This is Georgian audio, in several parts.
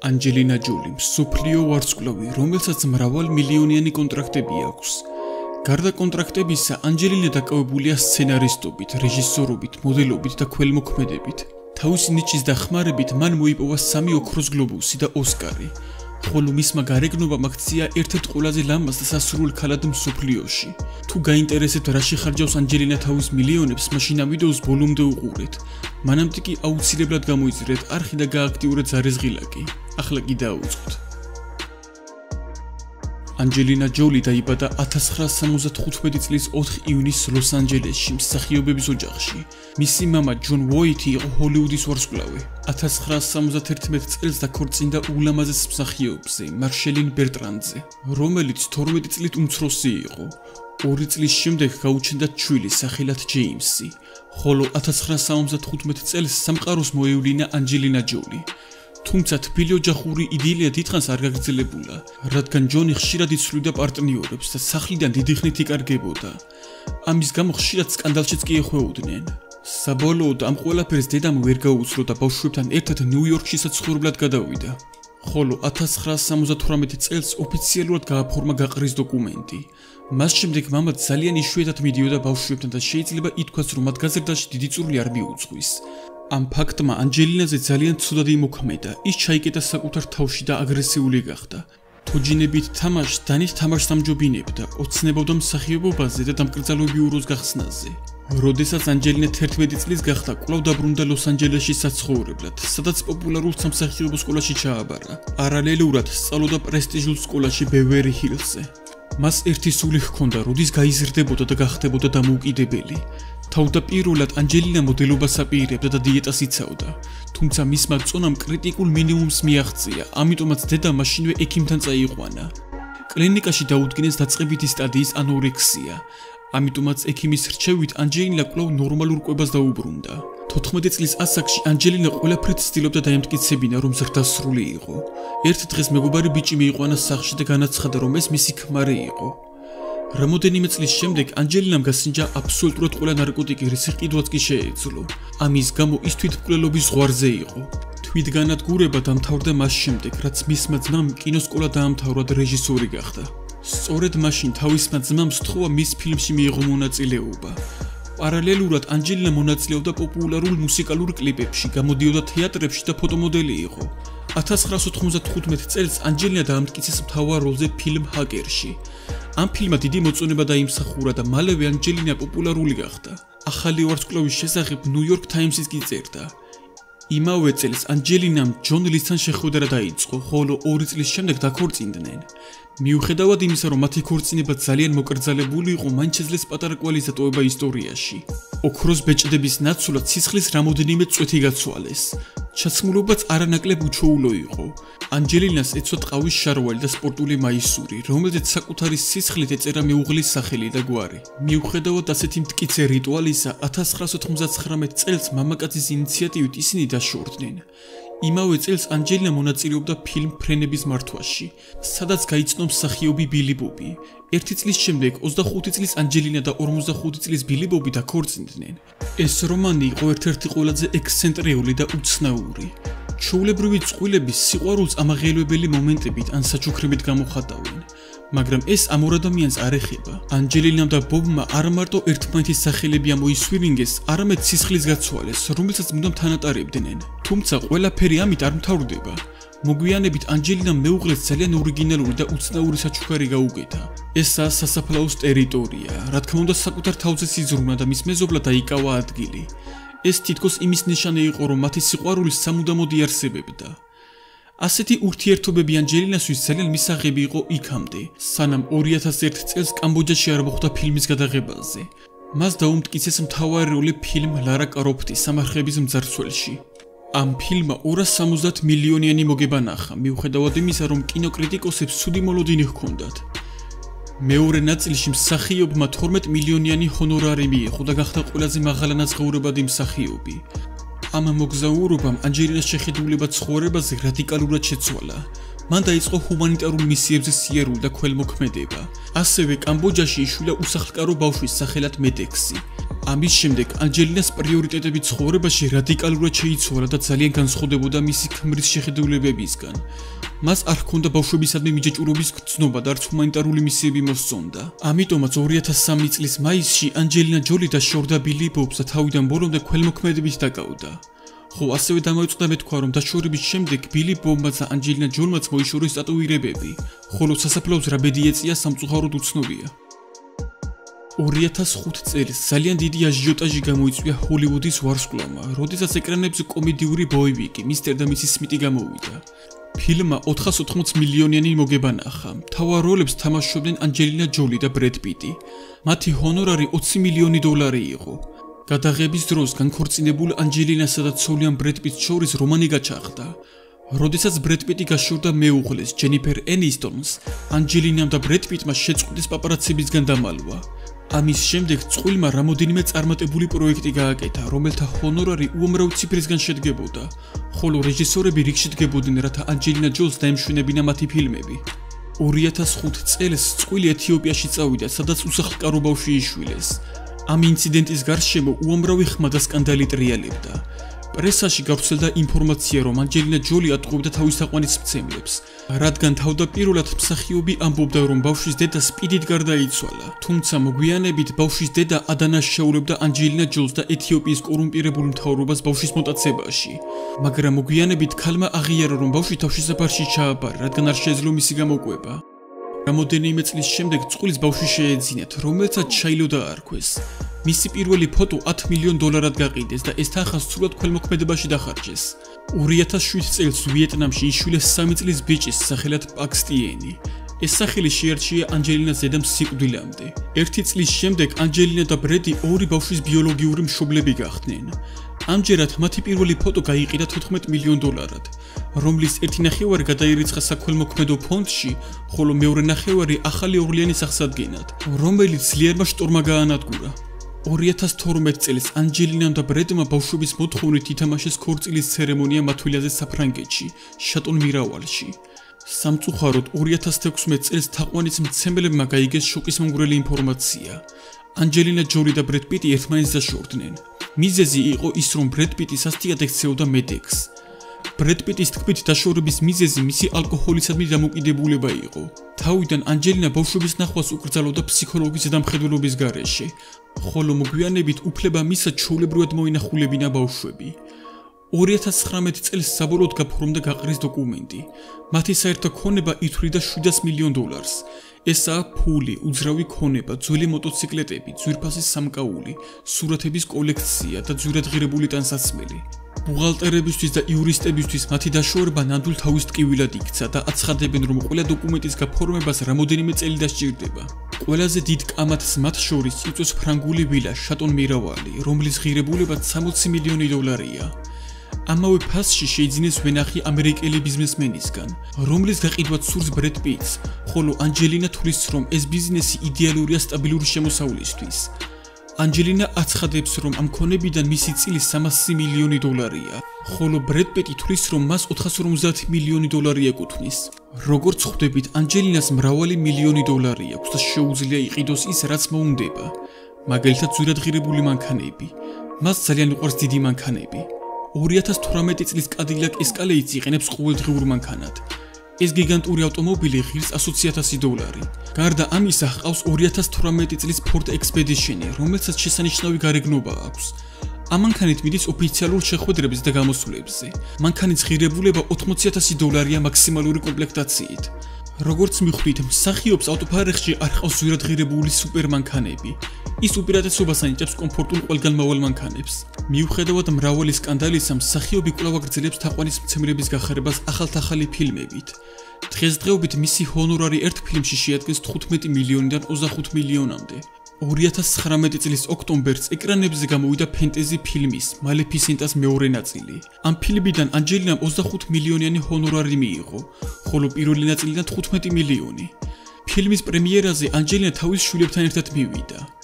ანჯელინა ჯოლი, სუფლიო ვარსკვლავი, რომელსაც მრავალ მილიონიანი კონტრაქტები აქვს. გარდა კონტრაქტებისა, ანჯელინა დაკავებულია სცენარისტობით, რეჟისორობით, მოდელობით და ქველმოქმედებით. თავისი ნიჭის დახმარებით მან მოიპოვა სამი ოქროს გლობუსი და ოსკარი. ხოლო მისმა გარეგნობამ აქცია ერთ-ერთ ყველაზე ლამაზ და სასურველ ქალად მსოფლიოში. თუ გაინტერესებთ რა შეხარჯავს ანჯელინა თავის მილიონებს, მაშინ ამ ვიდეოს ბოლომდე უყურეთ. მანამდე კი აუცილებლად გამოიწერეთ არხი და გააქტიურეთ ზარეზღილაკი. ახლა კი დაუწყოთ. ანჯელინა ჯოლი დაიბადა 1975 წლის 4 ივნისს ლოს-ანჯელესში, მსახიობების ოჯახში. მისი მამა ჯონ ვოიტი იყო ჰოლივუდის ვარსკვლავი. 1971 წელს დაქორწინდა ულამაზეს მსახიობზე, მარშელინ ბერტრანდზე, რომელიც 12 წლით უმცროსი იყო. ორი წლის შემდეგ გაუჩნდა შვილი სახელად ჯეიმსი, ხოლო 1975 წელს სამყაროს მოევლინა ანჯელინა ჯოლი. თუმცა თბილი ოჯახური იდილია დიდხანს არ გაგრძელებულა, რადგან ჯონი ხშირად იცვლიდა პარტნიორებს და სახლიდან დიდი ხნით იკარგებოდა. ამის გამო ხშირად სკანდალშიც კი ეხვეოდნენ. საბოლოოდ ამ ყველაფერს დედამ ვერ გაუცრო და ბავშვებთან ერთად ნიუ-იორკში საცხოვრებლად გადავიდა. ხოლო 1978 წელს ოფიციალურად გააფორმა გაყრის დოკუმენტი. მას შემდეგ მამა ძალიან იშვიათად მიდიოდა ბავშვებთან და შეიძლება ითქვას, რომ მათ გაზრდაში დიდი წვლილი არ მიუძღვის. ამ ფაქტმა ანჯელინაზე ძალიან ცუდად იმოქმედა. ის ჩაიკეტა საკუთარ თავში და აგრესიული გახდა. თოჯინებით თამაშს დანით თამაშს ამჯობინებდა, ოცნებობდა მსახიობობაზე და დამკრძალვები უროს გახსნაზე. როდესაც ანჯელინა 11 წლის გახდა, კვლავ დაბრუნდა ლოს-ანჯელესში საცხოვრებლად, სადაც პოპულარულ სამსახიობო სკოლაში ჩააბარა. პარალელურად სწავლობდა პრესტიჟულ სკოლაში ბევერი ჰილსზე. მას ერთი სული ჰქონდა, როდის გაიზრდებოდა და გახდებოდა დამოუკიდებელი. თავდაპირველად ანჯელინა მოდელობას აპირებდა და დიეტას იცავდა, თუმცა მისმა წონამ კრიტიკულ მინიმუმს მიაღწია, ამიტომაც დედა მაშინვე ექიმთან წაიყვანა. კლინიკაში დაუდგინეს დაწყებითი სტადიის ანორექსია. ამიტომაც ექიმის რჩევით ანჯელინა კვლავ ნორმალურ კვებას დაუბრუნდა. 14 წლის ასაკში ანჯელინა ყველაფრით ცდილობდა დაემტკიცებინა, რომ ზრდასრული იყო. ერთ დღეს მეგობარი ბიჭი მიიყვანა სახლში და განაცხადა, რომ ეს მისი ქმარი იყო. რამოდენიმე წლის შემდეგ ანჯელინამ გასინჯა აბსოლუტურად ყველა ნარკოტიკი, რის ყიდვაც კი შეეძლო. ამის გამო ის თვითმკვლელობის ზღვარზე იყო. თვითგანადგურება დამთავრდა მას შემდეგ, რაც მისმა ძმამ კინოსკოლა დაამთავრა და რეჟისორი გახდა. სწორედ მაშინ თავისმა ძმამ სთხოვა მის ფილმში მიიღო მონაწილეობა. პარალელურად ანჯელინა მონაწილეობდა პოპულარულ მუსიკალურ კლიპებში, გამოდიოდა თეატრებში და ფოტომოდელი იყო. 1995 წელს ანჯელინა დაამტკიცეს მთავარ როლზე ფილმ ჰაკერში. ამ ფილმმა დიდი მოწონება დაიმსახურა და მალევე ანჯელინა პოპულარული გახდა. ახალი ვარსკვლავის შესახებ ნიუ-იორკ თაიმსის კი წერდა. იმავე წელს ანჯელინამ ჯონ ლისთან შეხვედრა დაიწყო, ხოლო 2 წლის შემდეგ დაქორწინდნენ. მიუხედავად იმისა, რომ მათი ქორწინება ძალიან მოკრძალებული იყო, მან შეძლეს პატარა კვალის დატოვება ისტორიაში. ოქროს ბეჭდების ნაცვლად სისხლის რამოდენიმე წვეთი გაცვალეს. ჩაცმულობაც არანაკლებ უჩვეულო იყო. ანჯელინას ეცვა ტყავის შარვალი და სპორტული მაისური, რომელზეც საკუთარი სისხლით ეწერა მეუღლის სახელი და გვარი. მიუხედავად ასეთი მткиცე რიტუალისა, 1999 წელს მამაკაცის ინიციატივით ისინი დაშორდნენ. იმავე წელს ანჯელინა მონაწილეობდა ფილმ ფრენების მართვაში, სადაც გაიცნო მსახიობი ბილი ბობი. ერთი წლის შემდეგ 25 წლის ანჯელინა და 45 წლის ბილი ბობი დაქორწინდნენ. ეს რომანი იყო ერთ-ერთი ყველაზე ექსცენტრიული და უცნაური. ჩაულებრივი წყვილების სიყვარულს ამაღელვებელი მომენტებით ან საჩუქრებით გამოხატავენ. მაგრამ ეს ამ ორ ადამიანს არ ეხება. ანჯელინამ და ბობმა არ მარტო ერთმანეთის სახელები ამოისვირინგეს, არამედ სისხლის გაცვალეს, რომელსაც მუდამ თანატარებდნენ. თუმცა ყველაფერი ამით არ მთავრდება. მოგვიანებით ანჯელინამ მეუღლეს ძალიან ორიგინალური და უცნაური საჩუქარი გაუგეთა. ესა სასაფლაოს ტერიტორია, რა თქმა უნდა საკუთარ თავზე სიზრუნა და მის მეზობლად დაიკავა ადგილი. ეს თითქოს იმის ნიშანი იყო, რომ მათი სიყვარული სამუდამოდ იარსებებდა. ასეთი ურთიერთობები ანჯელინასთვის ძალიან მისაღები იყო იქამდე, სანამ 2001 წელს კამბოჯაში არ მოხვდა ფილმის გადაღებაზე. მას დაუმტკიცეს მთავარი როლი ფილმ ლარა კროფტის სამარხების მძარცველში. ამ ფილმმა 270 მილიონიანი მოგება ნახა, მიუხედავად იმისა, რომ კინოკრიტიკოსებს ცუდი მოლოდინი ჰქონდათ. მეორე ნაწილში მსახიობმა 12 მილიონიანი ჰონორარი მიიღო და გახდა ყველაზე მაღალანაზღაურებადი მსახიობი. ამ მოგზაურობამ ანჯელიnas შეხედულება ცხოვრებაზე რადიკალურად შეცვალა. მან დაიწყო ჰუმანიტარულ მისიებზე სიარული და ქველმოქმედება. ასევე კამბოჯაში იშვილა უსახლკარო ბავშვის სახელად მედექსი. ამის შემდეგ ანჯელინას პრიორიტეტები ცხოვრებაში რადიკალურად შეიცვალა და ძალიან განსხვავდებოდა მისი ქმრის შეხედულებებისგან. მას არ ჰქონდა ბავშვებისადმი მიჯაჭვურობის გრძნობა და არც ჰუმანიტარული მისიები მოსწონდა. ამიტომაც 2003 წლის მაისში ანჯელინა ჯოლი და შორდა ბილი ბობს და თავიდან ბოლომდე ქველმოქმედებით დაკავდა. ხო, ასევე დამოიწყდა მეთქვა, რომ დაშორების შემდეგ ბილი ბომბა და ანჯელინა ჯოლმაც მოიშორეს სტატუირებები, ხოლო სასაფლაოს რა ბედი ეწია სამწუხაროდ უცნობია. 2005 წელს ძალიან დიდი აჟიოტაჟი გამოიწვია ჰოლივუდის ვარსკვლავმა, როდესაც ეკრანებზე კომედიური ბოივიკი მისტერ და მისის სმიტი გამოვიდა. ფილმმა 480 მილიონიანი მოგება ნახა. მთავარ როლებს თამაშობდნენ ანჯელინა ჯოლი და ბრედ პიტი. მათი ჰონორარი 20 მილიონი დოლარი იყო. გადაღების დროს განქორწინებულ ანჯელინასა და ცოლიან ბრედ პიტს შორის რომანი გაჩაღდა. როდესაც ბრედ პიტი გაშორდა მეუღლეს ჯენიფერ ენისტონს, ანჯელინამ და ბრედ პიტმა შეწყვიტეს პაპარაცებისგან დამალვა. ამის შემდეგ წვილმა რამოდენიმე წარმატებული პროექტი გააკეთა, რომელთა ჰონორარი უამრავ ციფრისგან შედგებოდა, ხოლო რეჟისორები რიგში დგებოდნენ, რათა ანჯელინა ჯოლს დაემშვენებინა მათი ფილმები. 2005 წელს წვილი ეთიოპიაში წავიდა, სადაც უსახლკარო ბავშვი იშვილეს. ამ ინციდენტის გარშემო უამრავი ხმა და სკანდალი ტრიალებდა. პრესაში გავრცელდა ინფორმაცია, რომ ანჯელინა ჯოლი ატყუებდა თავის საყვანისმცემლებს, რადგან თავდაპირველად მსახიობი ამბობდა, რომ ბავშვის დედა სპიდით გარდაიცვალა. თუმცა მოგვიანებით ბავშვის დედა ადანაშაულებდა ანჯელინა ჯოლს და ეთიოპიის კორუმპირებულ მთავრობას ბავშვის მოტაცებაში. მაგრამ მოგვიანებით ქალმა აღიარა, რომ ბავშვი თავშესაფარში ჩააბარა, რადგან არ შეეძლო მისი გამოკვლევა. რამოდენიმე წლის შემდეგ წყვილის ბავშვი შეეძინათ, რომელსაც ჩაილო დაარქვეს. მისი პირველი ფოტო 10 მილიონ დოლარად გაყიდეს და ეს თანხა სრულად ქველმოქმედებაში დახარჯეს. 2007 წელს ვიეტნამში იშვილეს 3 წლის ბიჭის სახელად პაქსტიენი. ეს სახელი შეარჩია ანჯელინას ზედამ სიკვდილამდე. ერთი წლის შემდეგ ანჯელინა და ბრედი ორი ბავშვის ბიოლოგიური მშობლები გახდნენ. ამჯერად მათი პირველი ფოტო გაიყიდა 14 მილიონ დოლარად, რომლის ერთი ნახევარი გადაირიცხა საქველმოქმედო ფონდში, ხოლო მეორე ნახევარი ახალი ორლიანის აღსადგენად, რომელიც ძლიერმა შტორმმა გაანადგურა. 2012 წელს ანჯელინამ და ბრედმა ბავშვების მოთხოვნით ითამაშეს ქორწილის ცერემონია მათვილიაზე საფრანგეთში, შატონ მირავალში. სამწუხაროდ 2016 წელს თაყვანის მცემელებმა გაიგეს შოკის მომგვრელი ინფორმაცია. ანჯელინა ჯოლი და ბრედ პიტი ერთმანეთს დაშორდნენ. მიზეზი იყო ის, რომ ბრედ პიტი სასტიკად ექცეოდა მედექს. ბრედ პიტის თქმით დაშორების მიზეზი მისი ალკოჰოლისადმი დამოკიდებულება იყო. თავიდან ანჯელინა ბავშვების ნახვას უკრძალავდა ფსიქოლოგის დამხედველობის გარეშე, ხოლო მოგვიანებით უფლება მისა ჩაოლებრივად მოინახულებინა ბავშვები. 2019 წელს საბოლოოდ გაფორმდა გაყრის დოკუმენტი. მათი საერთო ქონება ითვლიდა 700 მილიონ დოლარს. ესაა ფული, უძრავი ქონება, ძველი მოტოციკლეტები, ძვირფასი სამკაული, სურათების კოლექცია და ძვირადღირებული ტანსაცმელი. ბუღალტერებისთვის და იურისტებისთვის მათი დაშორება ნამდვილ თავის ტკივილად იქცა და აცხადებენ, რომ ყველა დოკუმენტის გაფორმებას რამოდენიმე წელი დასჭირდება. ყველაზე დიდ კამათს მათ შორის იწვევს ფრანგული ვილა შატონ მირავალი, რომლის ღირებულება 60 მილიონი დოლარია. ამავე ფასში შეიძინეს ვენახი ამერიკელი ბიზნესმენისგან, რომლის გაყიდვაც სურს ბრედ პიტს, ხოლო ანჯელინა თulis რომ ეს ბიზნესი იდეალურია სტაბილური შემოსავლისთვის. ანჯელინა აცხადებს, რომ ამ ქონებიდან მისი წილი 300 მილიონი დოლარია, ხოლო ბრედ პიტი თulis რომ მას 450 მილიონი დოლარი ეკუთვნის. როგორც ხვდებით, ანჯელინას მრავალი მილიონი დოლარი აქვს და შეუძლია იყიდოს ის, რაც მოუნდება. მაგალითად, ზურადღირებული მანქანები. მას ძალიან უყვარს დიდი მანქანები. 2018 წლის Cadillac Escalade იყენებს ყოველდღიურ მანქანად. ეს გიგანტური ავტომობილი ღირს 120.000 დოლარი. გარდა ამისა, ჰყავს 2018 წლის Ford Expedition, რომელსაც შესანიშნავი გარეგნობა აქვს. ამ მანქანით მიდის ოფიციალურ შეხვედრებზე და გამოსვლებზე. მანქანის ღირებულება 80.000 დოლარია მაქსიმალური კომპლექტაციით. როგორც მიხვდით, მსახიობს ავტოფარეხში არ ყავს ზურადღირებული სუპერმანქანები. ის უპირატესობას ანიჭებს კომფორტულ ყველგანმავალ მანქანებს. მიუხედავად მრავალი სკანდალისა, მსახიობი კვლავ აგრძელებს თაყვანის მცემლების გახარებას ახალ-ახალი ფილმებით. დღესდღეობით მისი ჰონორარი ერთ ფილმში შეადგენს 15 მილიონიდან 25 მილიონამდე. 2019 წლის ოქტომბერს ეკრანებზე გამოვიდა ფენტეზი ფილმის მალეფისენტას მეორე ნაწილი. ამ ფილმიდან ანჯელინამ 25 მილიონიანი ჰონორარი მიიღო, ხოლო პირველი ნაწილიდან 15 მილიონი. ფილმის პრემიერაზე ანჯელინა თავის შვილებთან ერთად მივიდა.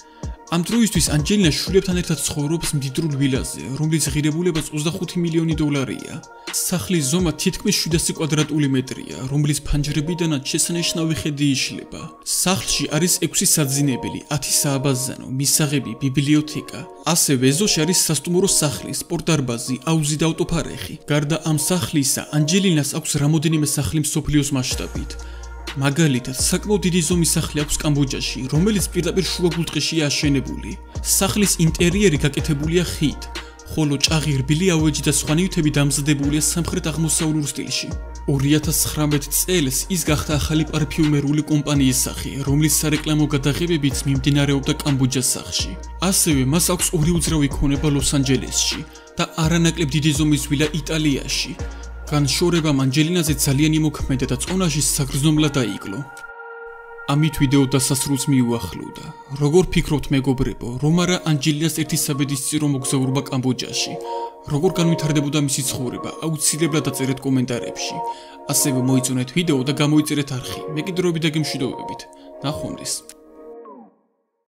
ამ დროისთვის ანჯელინა შვილებთან ერთად ცხოვრობს მდიდრულ ვილაზე, რომლის ღირებულება 25 მილიონი დოლარია. სახლის ზომა თითქმის 700 კვადრატული მეტრია, რომლის ფანჯრებიდანაც შესანიშნავი ხედი იშლება. სახლში არის 6 საძინებელი, 10 სააბაზანო, მისაღები, ბიბლიოთეკა. ასევე ეზოში არის სასტუმრო სახლი, სპორტდარბაზი, აუზი და ავტოფარეხი. გარდა ამ სახლისა, ანჯელინას აქვს რამოდენიმე სახლი მსოფლიოს მასშტაბით. მაგალითად, საკმაოდ დიდი ზომის სახლი აქვს კამბოჯაში, რომელიც პირდაპირ შუაგულტყეშია აშენებული. სახლის ინტერიერი გაკეთებულია ხით, ხოლო ჭაღირბილი ავეჯი და სხვა ნივთები დამზადებულია სამხრეთ-აღმოსავლურ სტილში. 2019 წელს ის გახდა ახალი პარფიუმერული კომპანიის სახე, რომლის სარეკლამო გადაღებებიც მიმდინარეობდა კამბოჯას სახლში. ასევე მას აქვს ორი უძრავი ქონება ლოს-ანჯელესში და არანაკლებ დიდი ზომის ვილა იტალიაში. განშორება მანჯელინაზე ძალიან იმოქმედა და წონაში საგრძნობლად დაიკლო. ამით ვიდეო დასასრულს მიუახლოვდა. როგორ ფიქრობთ მეგობრებო, რომ არა ანჯელინას ერთი საბედისწერო მოგზაურობა კამბოჯაში? როგორ განვითარდებოდა მისი ცხოვრება? აუცილებლად დაწერეთ კომენტარებში. ასევე მოიწონეთ ვიდეო და გამოიწერეთ არხი. მეკიდროებით და გემშვიდობებით. ნახვამდის.